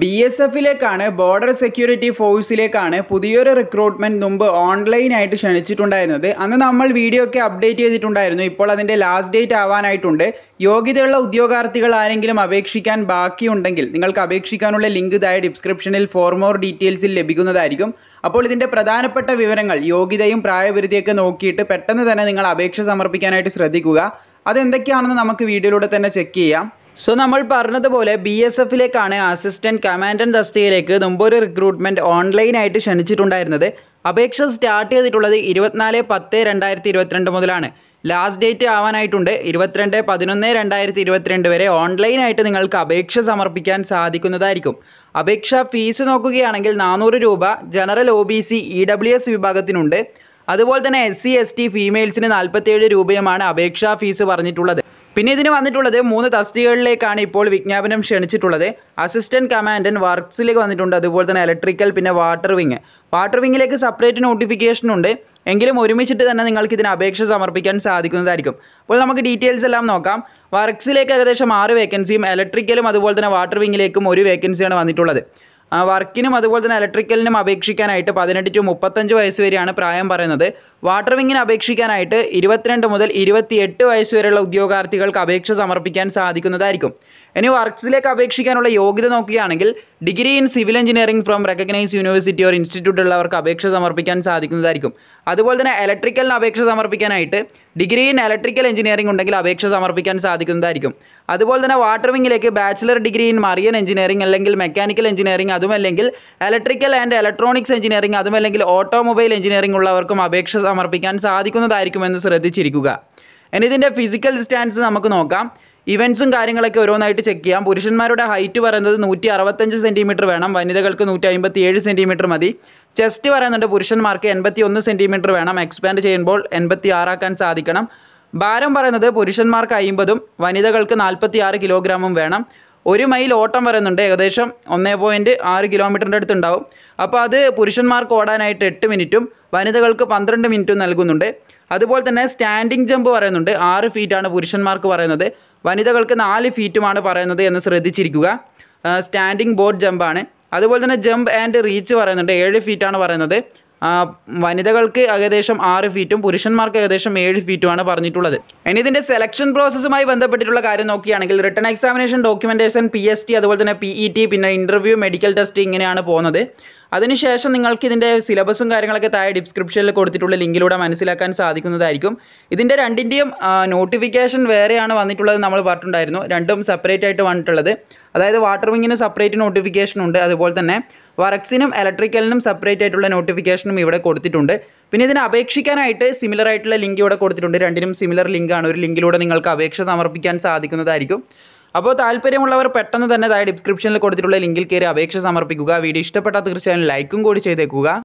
B S എഫിലേക്കാണ് border security ഫോഴ്സിലേക്കാണ് പുതിയൊരു റിക്രൂട്ട്മെന്റ് മുമ്പ് ഓൺലൈനായിട്ട് ക്ഷണിച്ചിട്ടുണ്ടായിരുന്നത്. അന്ന് നമ്മൾ വീഡിയോ ഒക്കെ അപ്ഡേറ്റ് ചെയ്തിട്ടുണ്ടായിരുന്നു. ഇപ്പോൾ അതിന്റെ ലാസ്റ്റ് ഡേറ്റ് ആവാനായിട്ടുണ്ട്. യോഗ്യതയുള്ള ഉദ്യോഗാർത്ഥികൾ ആരെങ്കിലും അപേക്ഷിക്കാൻ ബാക്കിയുണ്ടെങ്കിൽ നിങ്ങൾക്ക് അപേക്ഷിക്കാനുള്ള ലിങ്ക് ഇതായ ഡിസ്ക്രിപ്ഷനിൽ ഫോർ മോർ ഡീറ്റെയിൽസിൽ ലഭിക്കുന്നതായിരിക്കും. അപ്പോൾ ഇതിന്റെ പ്രധാനപ്പെട്ട വിവരങ്ങൾ യോഗ്യതയും പ്രായപരിധിയൊക്കെ നോക്കിയിട്ട് പെട്ടെന്ന് തന്നെ നിങ്ങൾ അപേക്ഷ സമർപ്പിക്കാനായിട്ട് ശ്രദ്ധിക്കുക. അതെന്തൊക്കെയാണെന്ന് നമുക്ക് വീഡിയോയിലൂടെ തന്നെ ചെക്ക് ചെയ്യാം. സോ നമ്മൾ പറഞ്ഞതുപോലെ ബി എസ് എഫിലേക്കാണ് അസിസ്റ്റന്റ് കമാൻഡന്റ് തസ്തികയിലേക്ക് മുമ്പൊരു റിക്രൂട്ട്മെന്റ് ഓൺലൈനായിട്ട് ക്ഷണിച്ചിട്ടുണ്ടായിരുന്നത്. അപേക്ഷ സ്റ്റാർട്ട് ചെയ്തിട്ടുള്ളത് ഇരുപത്തിനാല് പത്ത് രണ്ടായിരത്തി ഇരുപത്തിരണ്ട് മുതലാണ്. ലാസ്റ്റ് ഡേറ്റ് ആവാനായിട്ടുണ്ട്. ഇരുപത്തിരണ്ട് പതിനൊന്ന് രണ്ടായിരത്തി ഇരുപത്തിരണ്ട് വരെ ഓൺലൈനായിട്ട് നിങ്ങൾക്ക് അപേക്ഷ സമർപ്പിക്കാൻ സാധിക്കുന്നതായിരിക്കും. അപേക്ഷാ ഫീസ് നോക്കുകയാണെങ്കിൽ നാനൂറ് രൂപ general O B C E W S വിഭാഗത്തിനുണ്ട്. അതുപോലെ തന്നെ എസ് സി എസ് ടി ഫീമെയിൽസിന് നാൽപ്പത്തേഴ് രൂപയുമാണ് അപേക്ഷാ ഫീസ് പറഞ്ഞിട്ടുള്ളത്. പിന്നെ ഇതിന് വന്നിട്ടുള്ളത് മൂന്ന് തസ്തികകളിലേക്കാണ് ഇപ്പോൾ വിജ്ഞാപനം ക്ഷണിച്ചിട്ടുള്ളത്. അസിസ്റ്റന്റ് കമാൻഡന്റ് വർക്ക്സിലേക്ക് വന്നിട്ടുണ്ട്. അതുപോലെ തന്നെ ഇലക്ട്രിക്കൽ പിന്നെ വാട്ടർ വിങ് വാട്ടർ വിങ്ങിലേക്ക് സെപ്പറേറ്റ് നോട്ടിഫിക്കേഷൻ ഉണ്ട്. എങ്കിലും ഒരുമിച്ചിട്ട് തന്നെ നിങ്ങൾക്ക് ഇതിന് അപേക്ഷ സമർപ്പിക്കാൻ സാധിക്കുന്നതായിരിക്കും. അപ്പോൾ നമുക്ക് ഡീറ്റെയിൽസ് എല്ലാം നോക്കാം. വർക്ക്സിലേക്ക് ഏകദേശം ആറ് വേക്കൻസിയും ഇലക്ട്രിക്കലും അതുപോലെ തന്നെ വാട്ടർ വിങ്ങിലേക്കും ഒരു വേക്കൻസിയാണ് വന്നിട്ടുള്ളത്. വർക്കിനും അതുപോലെ തന്നെ ഇലക്ട്രിക്കലിനും അപേക്ഷിക്കാനായിട്ട് പതിനെട്ട് ടു മുപ്പത്തഞ്ച് വയസ്സ് വരെയാണ് പ്രായം പറയുന്നത്. വാട്ടർ വിങ്ങിന് അപേക്ഷിക്കാനായിട്ട് ഇരുപത്തിരണ്ട് മുതൽ ഇരുപത്തിയെട്ട് വയസ്സ് വരെയുള്ള ഉദ്യോഗാർത്ഥികൾക്ക് അപേക്ഷ സമർപ്പിക്കാൻ സാധിക്കുന്നതായിരിക്കും. ഇനി വർക്ക്സിലേക്ക് അപേക്ഷിക്കാനുള്ള യോഗ്യത നോക്കുകയാണെങ്കിൽ degree in civil engineering from recognise university or institute ഉള്ളവർക്ക് അപേക്ഷ സമർപ്പിക്കാൻ സാധിക്കുന്നതായിരിക്കും. അതുപോലെ തന്നെ ഇലക്ട്രിക്കലിന് അപേക്ഷ സമർപ്പിക്കാനായിട്ട് ഡിഗ്രി ഇൻ ഇലക്ട്രിക്കൽ എഞ്ചിനീയറിംഗ് ഉണ്ടെങ്കിൽ അപേക്ഷ സമർപ്പിക്കാൻ സാധിക്കുന്നതായിരിക്കും. അതുപോലെ തന്നെ water വിങ്ങിലേക്ക് bachelor degree in marine engineering അല്ലെങ്കിൽ മെക്കാനിക്കൽ എഞ്ചിനീയറിംഗ് അതുമല്ലെങ്കിൽ ഇലക്ട്രിക്കൽ ആൻഡ് ഇലക്ട്രോണിക്സ് എഞ്ചിനീയറിംഗ് അതുമല്ലെങ്കിൽ ഓട്ടോമൊബൈൽ എഞ്ചിനീയറിംഗ് ഉള്ളവർക്കും അപേക്ഷ സമർപ്പിക്കാൻ സാധിക്കുന്നതായിരിക്കുമെന്ന് ശ്രദ്ധിച്ചിരിക്കുക. ഇനി ഇതിന്റെ ഫിസിക്കൽ സ്റ്റാൻസ് നമുക്ക് നോക്കാം. ഇവൻസും കാര്യങ്ങളൊക്കെ ഓരോന്നായിട്ട് ചെക്ക് ചെയ്യാം. പുരുഷന്മാരുടെ ഹൈറ്റ് പറയുന്നത് നൂറ്റി അറുപത്തഞ്ച് സെന്റിമീറ്റർ വേണം. വനിതകൾക്ക് നൂറ്റി അമ്പത്തി ഏഴ് സെന്റിമീറ്റർ മതി. ചെസ്റ്റ് പറയുന്നുണ്ട് പുരുഷന്മാർക്ക് എൺപത്തി ഒന്ന് സെന്റിമീറ്റർ വേണം. എക്സ്പാൻഡ് ചെയ്യുമ്പോൾ എൺപത്തി ആറാക്കാൻ സാധിക്കണം. ഭാരം പറയുന്നത് പുരുഷന്മാർക്ക് അമ്പതും വനിതകൾക്ക് നാൽപ്പത്തി ആറ് കിലോഗ്രാമും വേണം. ഒരു മൈൽ ഓട്ടം പറയുന്നുണ്ട്. ഏകദേശം ഒന്നേ പോയിന്റ് ആറ് കിലോമീറ്ററിന്റെ അടുത്തുണ്ടാവും. അപ്പോൾ അത് പുരുഷന്മാർക്ക് ഓടാനായിട്ട് എട്ട് മിനിറ്റും വനിതകൾക്ക് പന്ത്രണ്ട് മിനിറ്റും നൽകുന്നുണ്ട്. അതുപോലെ തന്നെ സ്റ്റാൻഡിംഗ് ജമ്പ് പറയുന്നുണ്ട്. ആറ് ഫീറ്റാണ് പുരുഷന്മാർക്ക് പറയുന്നത്. വനിതകൾക്ക് നാല് ഫീറ്റുമാണ് പറയുന്നത് എന്ന് ശ്രദ്ധിച്ചിരിക്കുക. സ്റ്റാൻഡിംഗ് ബോർഡ് ജമ്പാണ് അതുപോലെ തന്നെ ജമ്പ് ആൻഡ് റീച്ച് പറയുന്നുണ്ട്. ഏഴ് ഫീറ്റാണ് പറയുന്നത്. വനിതകൾക്ക് ഏകദേശം ആറ് ഫീറ്റും പുരുഷന്മാർക്ക് ഏകദേശം ഏഴ് ഫീറ്റുമാണ് പറഞ്ഞിട്ടുള്ളത്. ഇനി ഇതിന്റെ സെലക്ഷൻ പ്രോസസ്സുമായി ബന്ധപ്പെട്ടിട്ടുള്ള കാര്യം നോക്കുകയാണെങ്കിൽ written examination documentation P S T അതുപോലെ തന്നെ പി ഇ ടി പിന്നെ ഇന്റർവ്യൂ മെഡിക്കൽ ടെസ്റ്റ് ഇങ്ങനെയാണ് പോകുന്നത്. അതിനുശേഷം നിങ്ങൾക്ക് ഇതിന്റെ സിലബസും കാര്യങ്ങളൊക്കെ താഴെ ഡിസ്ക്രിപ്ഷനിൽ കൊടുത്തിട്ടുള്ള ലിങ്കിലൂടെ മനസ്സിലാക്കാൻ സാധിക്കുന്നതായിരിക്കും. ഇതിന്റെ രണ്ടിന്റെയും നോട്ടിഫിക്കേഷൻ വേറെയാണ് വന്നിട്ടുള്ളത് നമ്മൾ പറഞ്ഞിട്ടുണ്ടായിരുന്നു. രണ്ടും സെപ്പറേറ്റ് ആയിട്ട് വന്നിട്ടുള്ളത്. അതായത് വാട്ടർ വിങ്ങിന് സെപ്പറേറ്റ് നോട്ടിഫിക്കേഷൻ ഉണ്ട്. അതുപോലെ തന്നെ വർക്സിനും ഇലക്ട്രിക്കലിനും സെപ്പറേറ്റ് ആയിട്ടുള്ള നോട്ടിഫിക്കേഷനും ഇവിടെ കൊടുത്തിട്ടുണ്ട്. പിന്നെ ഇതിന് അപേക്ഷിക്കാനായിട്ട് സിമിലർ ആയിട്ടുള്ള ലിങ്ക് ഇവിടെ കൊടുത്തിട്ടുണ്ട്. രണ്ടിനും സിമിലർ ലിങ്കാണ് ഒരു ലിങ്കിലൂടെ നിങ്ങൾക്ക് അപേക്ഷ സമർപ്പിക്കാൻ സാധിക്കുന്നതായിരിക്കും. അപ്പോൾ താല്പര്യമുള്ളവർ പെട്ടെന്ന് തന്നെ താഴെ ഡിസ്ക്രിപ്ഷനിൽ കൊടുത്തിട്ടുള്ള ലിങ്കിൽ കയറി അപേക്ഷ സമർപ്പിക്കുക. വീഡിയോ ഇഷ്ടപ്പെട്ടാൽ തീർച്ചയായും ലൈക്കും കൂടി ചെയ്തേക്കുക.